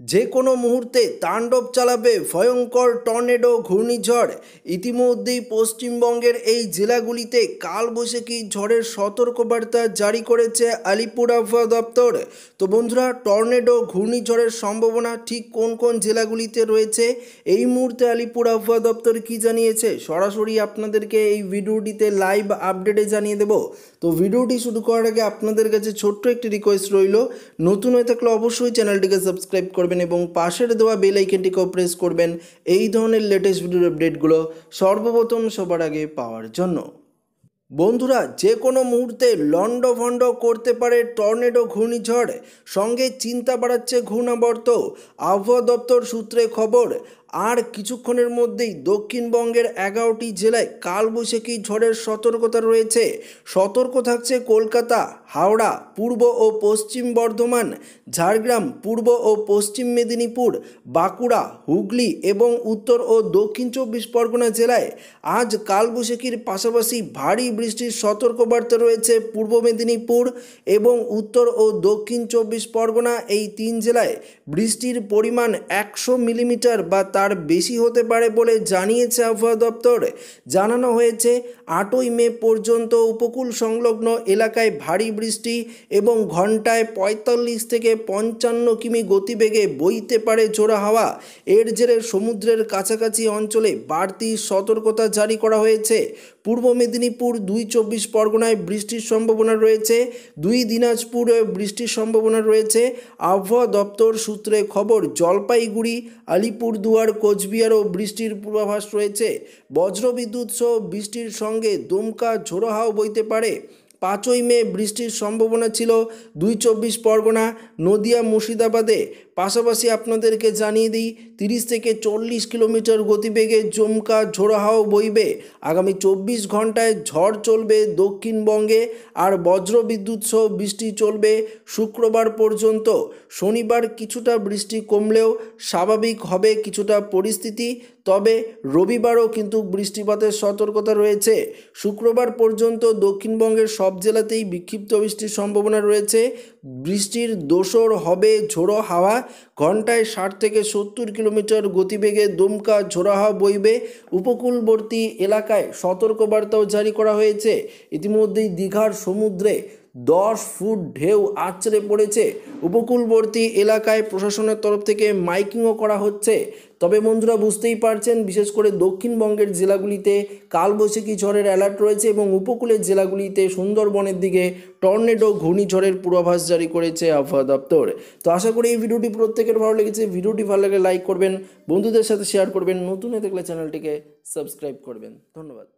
যে কোনো মুহূর্তে তাণ্ডব চালাবে ভয়ঙ্কর টর্নেডো ঘূর্ণিঝড়। ইতিমধ্যেই পশ্চিমবঙ্গের এই জেলাগুলিতে কাল কালবৈশাখী ঝড়ের সতর্কবার্তা জারি করেছে আলিপুর আবহাওয়া দপ্তর। তো বন্ধুরা, টর্নেডো ঘূর্ণিঝড়ের সম্ভাবনা ঠিক কোন কোন জেলাগুলিতে রয়েছে? এই মুহূর্তে আলিপুর আবহাওয়া দপ্তর কি জানিয়েছে? সরাসরি আপনাদেরকে এই ভিডিওটিতে লাইভ আপডেটে জানিয়ে দেব। তো ভিডিওটি শুরু করার আগে আপনাদের কাছে ছোট্ট একটি রিকোয়েস্ট রইল। নতুন হয়ে থাকলে অবশ্যই চ্যানেলটিকে সাবস্ক্রাইব করবেন এবং পাশের দেওয়া বেল আইকনটিকেও প্রেস করবেন। এই ধরনের লেটেস্ট ভিডিওর আপডেটগুলো সর্বপ্রথম সবার আগে পাওয়ার জন্য। বন্ধুরা যে কোনো মুহূর্তে লন্ডভন্ড করতে পারে টর্নেডো ঘূর্ণিঝড়। সঙ্গে চিন্তা বাড়াচ্ছে ঘূর্ণাবর্ত। আবহাওয়া দপ্তর সূত্রে খবর আর কিছুক্ষণের মধ্যেই দক্ষিণবঙ্গের এগারোটি জেলায় কালবৈশাখী ঝড়ের সতর্কতা রয়েছে। সতর্ক থাকছে কলকাতা, হাওড়া, পূর্ব ও পশ্চিম বর্ধমান, ঝাড়গ্রাম, পূর্ব ও পশ্চিম মেদিনীপুর, বাঁকুড়া, হুগলি এবং উত্তর ও দক্ষিণ চব্বিশ পরগনা জেলায় আজ কালবৈশাখীর পাশাপাশি ভারী বৃষ্টির সতর্কবার্তা রয়েছে পূর্ব মেদিনীপুর এবং উত্তর ও দক্ষিণ চব্বিশ পরগনা। এই তিন জেলায় বৃষ্টির পরিমাণ একশো মিলিমিটার বা তার বেশি হতে পারে বলে জানিয়েছে আবহাওয়া দপ্তর। জানানো হয়েছে, আটই মে পর্যন্ত উপকূল সংলগ্ন এলাকায় ভারী বৃষ্টি এবং ঘন্টায় পঁয়তাল্লিশ থেকে পঞ্চান্ন কিমি গতিবেগে বইতে পারে জোড়া হাওয়া। এর জেরে সমুদ্রের কাছাকাছি অঞ্চলে বাড়তি সতর্কতা জারি করা হয়েছে। পূর্ব মেদিনীপুর, দুই চব্বিশ পরগনায় বৃষ্টির সম্ভাবনা রয়েছে, দুই দিনাজপুরে বৃষ্টির সম্ভাবনা রয়েছে। আবহাওয়া দপ্তর সূত্রে খবর, জলপাইগুড়ি, আলিপুরদুয়ার, কোচবিহারও বৃষ্টির পূর্বাভাস রয়েছে। বজ্রবিদ্যুৎ সহ বৃষ্টির সঙ্গে দমকা ঝোড়ো বইতে পারে। পাঁচই মে বৃষ্টির সম্ভাবনা ছিল দুই চব্বিশ পরগনা, নদিয়া, মুর্শিদাবাদে। পাশাপাশি আপনাদেরকে জানিয়ে দিই, তিরিশ থেকে চল্লিশ কিলোমিটার গতিবেগে জমকা ঝোড়ো হাওয়া বইবে। আগামী চব্বিশ ঘন্টায় ঝড় চলবে দক্ষিণবঙ্গে আর বজ্রবিদ্যুৎ সহ বৃষ্টি চলবে শুক্রবার পর্যন্ত। শনিবার কিছুটা বৃষ্টি কমলেও স্বাভাবিক হবে কিছুটা পরিস্থিতি, তবে রবিবারও কিন্তু বৃষ্টিপাতের সতর্কতা রয়েছে। শুক্রবার পর্যন্ত দক্ষিণবঙ্গের সব জেলাতেই বিক্ষিপ্ত বৃষ্টির সম্ভাবনা রয়েছে। বৃষ্টির দোসর হবে ঝোড়ো হাওয়া, ঘন্টায় ষাট থেকে সত্তর কিলোমিটার গতিবেগে দমকা ঝোড়ো হাওয়া বইবে। উপকূলবর্তী এলাকায় সতর্কবার্তাও জারি করা হয়েছে। ইতিমধ্যেই দীঘার সমুদ্রে দশ ফুট ঢেউ আছড়ে পড়েছে। উপকূলবর্তী এলাকায় প্রশাসনের তরফ থেকে মাইকিংও করা হচ্ছে। তবে বন্ধুরা বুঝতেই পারছেন, বিশেষ করে দক্ষিণবঙ্গের জেলাগুলিতে কালবৈশাখী ঝড়ের অ্যালার্ট রয়েছে এবং উপকূলের জেলাগুলিতে সুন্দরবনের দিকে টর্নেডো ঘূর্ণিঝড়ের পূর্বাভাস জারি করেছে আবহাওয়া দপ্তর। তো আশা করি এই ভিডিওটি প্রত্যেকের ভালো লেগেছে। ভিডিওটি ভালো লাগলে লাইক করবেন, বন্ধুদের সাথে শেয়ার করবেন, নতুন হয়ে থাকলে চ্যানেলটিকে সাবস্ক্রাইব করবেন। ধন্যবাদ।